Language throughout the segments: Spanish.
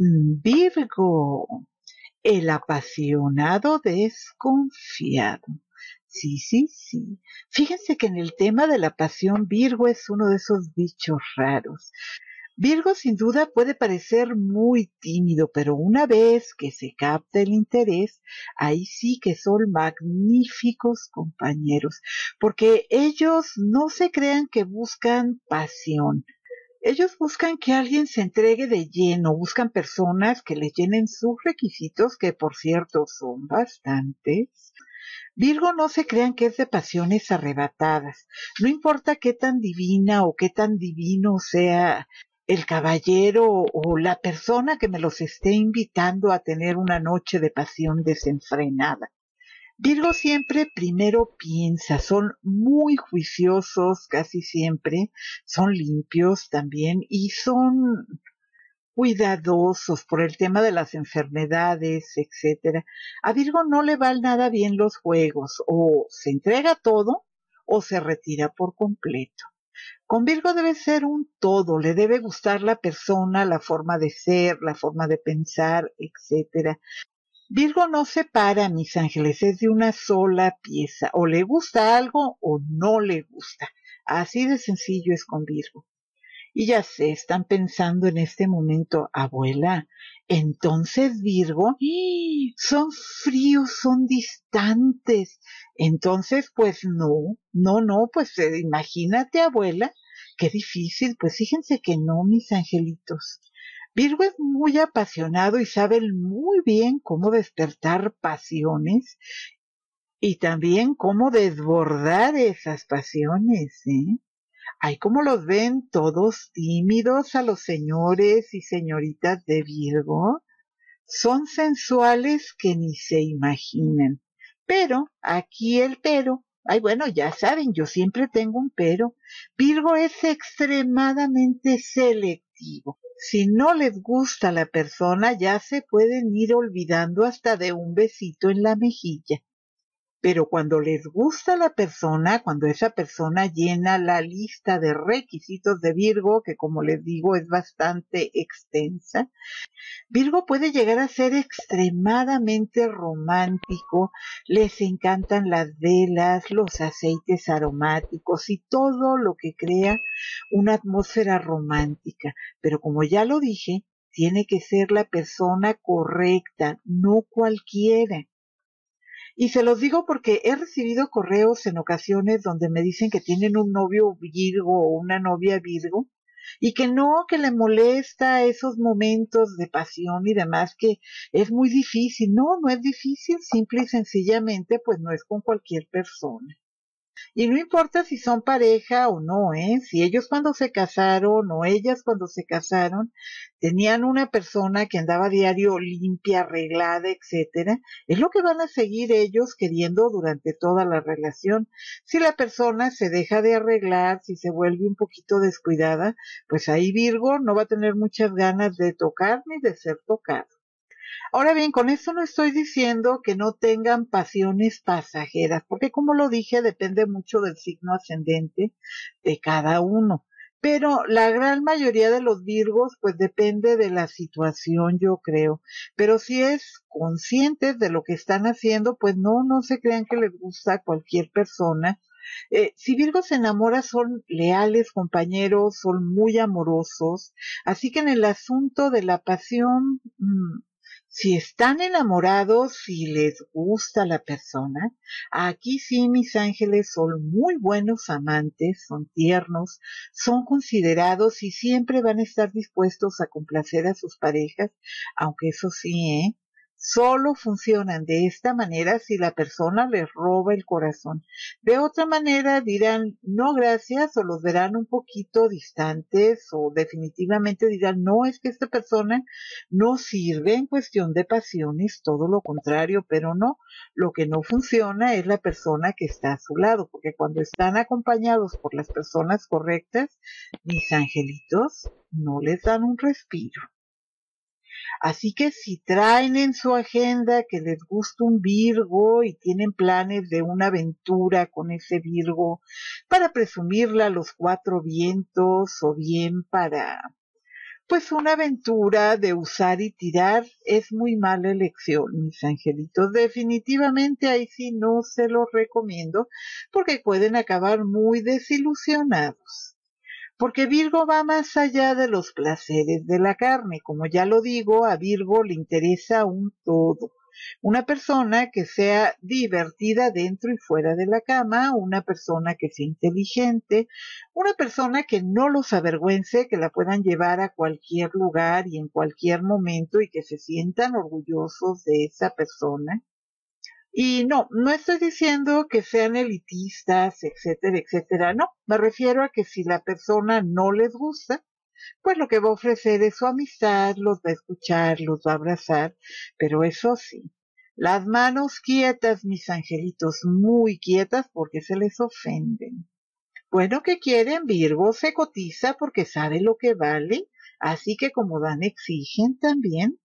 Virgo, el apasionado desconfiado. Sí, sí, sí. Fíjense que en el tema de la pasión, Virgo es uno de esos bichos raros. Virgo sin duda puede parecer muy tímido, pero una vez que se capta el interés, ahí sí que son magníficos compañeros, porque ellos no se crean que buscan pasión, ellos buscan que alguien se entregue de lleno, buscan personas que les llenen sus requisitos, que por cierto son bastantes. Virgo no se crean que es de pasiones arrebatadas. No importa qué tan divina o qué tan divino sea el caballero o la persona que me los esté invitando a tener una noche de pasión desenfrenada. Virgo siempre primero piensa, son muy juiciosos casi siempre, son limpios también y son cuidadosos por el tema de las enfermedades, etcétera. A Virgo no le van nada bien los juegos, o se entrega todo o se retira por completo. Con Virgo debe ser un todo, le debe gustar la persona, la forma de ser, la forma de pensar, etcétera. Virgo no se para, mis ángeles, es de una sola pieza. O le gusta algo o no le gusta. Así de sencillo es con Virgo. Y ya sé, están pensando en este momento, abuela, entonces Virgo, son fríos, son distantes. Entonces, pues no, no, no, pues eh, imagínate, abuela, qué difícil. Pues fíjense que no, mis angelitos. Virgo es muy apasionado y sabe muy bien cómo despertar pasiones y también cómo desbordar esas pasiones, ¿eh? Ay, cómo los ven todos tímidos a los señores y señoritas de Virgo. Son sensuales que ni se imaginan. Pero, aquí el pero, ay bueno, ya saben, yo siempre tengo un pero. Virgo es extremadamente selectivo si no les gusta la persona, ya se pueden ir olvidando hasta de un besito en la mejilla. Pero cuando les gusta la persona, cuando esa persona llena la lista de requisitos de Virgo, que como les digo es bastante extensa, Virgo puede llegar a ser extremadamente romántico, les encantan las velas, los aceites aromáticos y todo lo que crea una atmósfera romántica. Pero como ya lo dije, tiene que ser la persona correcta, no cualquiera. Y se los digo porque he recibido correos en ocasiones donde me dicen que tienen un novio Virgo o una novia Virgo y que no, que le molesta esos momentos de pasión y demás, que es muy difícil. No, no es difícil, simple y sencillamente, pues no es con cualquier persona. Y no importa si son pareja o no, ¿eh? Si ellos cuando se casaron o ellas cuando se casaron tenían una persona que andaba diario limpia, arreglada, etcétera, es lo que van a seguir ellos queriendo durante toda la relación. Si la persona se deja de arreglar, si se vuelve un poquito descuidada, pues ahí Virgo no va a tener muchas ganas de tocar ni de ser tocado. Ahora bien, con esto no estoy diciendo que no tengan pasiones pasajeras, porque como lo dije, depende mucho del signo ascendente de cada uno. Pero la gran mayoría de los Virgos, pues depende de la situación, yo creo. Pero si es conscientes de lo que están haciendo, pues no, no se crean que les gusta a cualquier persona. Eh, si Virgo se enamora, son leales compañeros, son muy amorosos. Así que en el asunto de la pasión, mm, si están enamorados, si les gusta la persona, aquí sí mis ángeles son muy buenos amantes, son tiernos, son considerados y siempre van a estar dispuestos a complacer a sus parejas, aunque eso sí, ¿eh? Solo funcionan de esta manera si la persona les roba el corazón. De otra manera dirán no gracias o los verán un poquito distantes o definitivamente dirán no es que esta persona no sirve en cuestión de pasiones, todo lo contrario, pero no, lo que no funciona es la persona que está a su lado, porque cuando están acompañados por las personas correctas, mis angelitos no les dan un respiro. Así que si traen en su agenda que les gusta un Virgo y tienen planes de una aventura con ese Virgo para presumirla a los cuatro vientos o bien para pues una aventura de usar y tirar es muy mala elección, mis angelitos. Definitivamente ahí sí no se los recomiendo porque pueden acabar muy desilusionados. Porque Virgo va más allá de los placeres de la carne. Como ya lo digo, a Virgo le interesa un todo una persona que sea divertida dentro y fuera de la cama, una persona que sea inteligente, una persona que no los avergüence, que la puedan llevar a cualquier lugar y en cualquier momento y que se sientan orgullosos de esa persona. Y no, no estoy diciendo que sean elitistas, etcétera, etcétera. No, me refiero a que si la persona no les gusta, pues lo que va a ofrecer es su amistad, los va a escuchar, los va a abrazar, pero eso sí, las manos quietas, mis angelitos, muy quietas porque se les ofenden. Bueno, ¿qué quieren? Virgo se cotiza porque sabe lo que vale, así que como dan exigen también.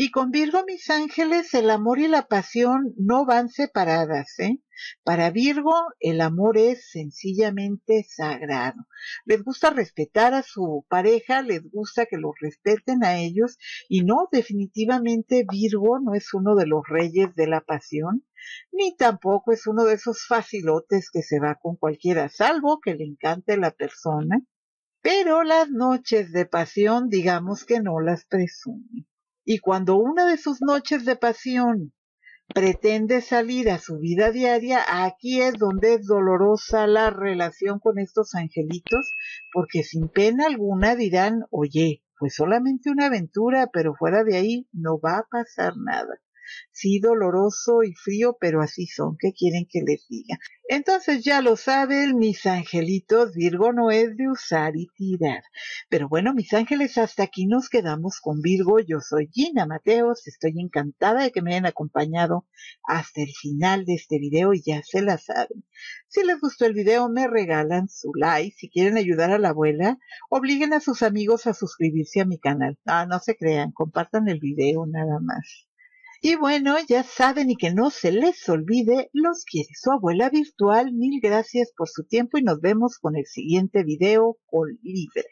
Y con Virgo, mis ángeles, el amor y la pasión no van separadas, ¿eh? Para Virgo, el amor es sencillamente sagrado. Les gusta respetar a su pareja, les gusta que los respeten a ellos, y no, definitivamente Virgo no es uno de los reyes de la pasión, ni tampoco es uno de esos facilotes que se va con cualquiera, salvo que le encante la persona. Pero las noches de pasión, digamos que no las presume. Y cuando una de sus noches de pasión pretende salir a su vida diaria, aquí es donde es dolorosa la relación con estos angelitos, porque sin pena alguna dirán, oye, pues solamente una aventura, pero fuera de ahí no va a pasar nada. Sí, doloroso y frío, pero así son. ¿Qué quieren que les diga? Entonces ya lo saben, mis angelitos, Virgo no es de usar y tirar. Pero bueno, mis ángeles, hasta aquí nos quedamos con Virgo. Yo soy Gina Mateos, estoy encantada de que me hayan acompañado hasta el final de este video y ya se la saben. Si les gustó el video, me regalan su like. Si quieren ayudar a la abuela, obliguen a sus amigos a suscribirse a mi canal. Ah, no se crean, compartan el video nada más. Y bueno, ya saben y que no se les olvide, los quiere su abuela virtual. Mil gracias por su tiempo y nos vemos con el siguiente video con Libre.